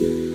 Bye.